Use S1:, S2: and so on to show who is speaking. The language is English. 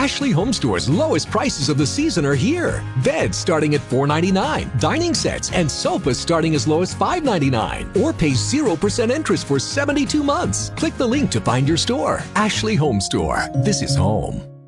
S1: Ashley HomeStore's lowest prices of the season are here. Beds starting at $4.99, dining sets and sofas starting as low as $5.99, or pay 0% interest for 72 months. Click the link to find your store. Ashley HomeStore. This is home.